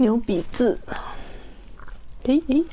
牛鼻子诶诶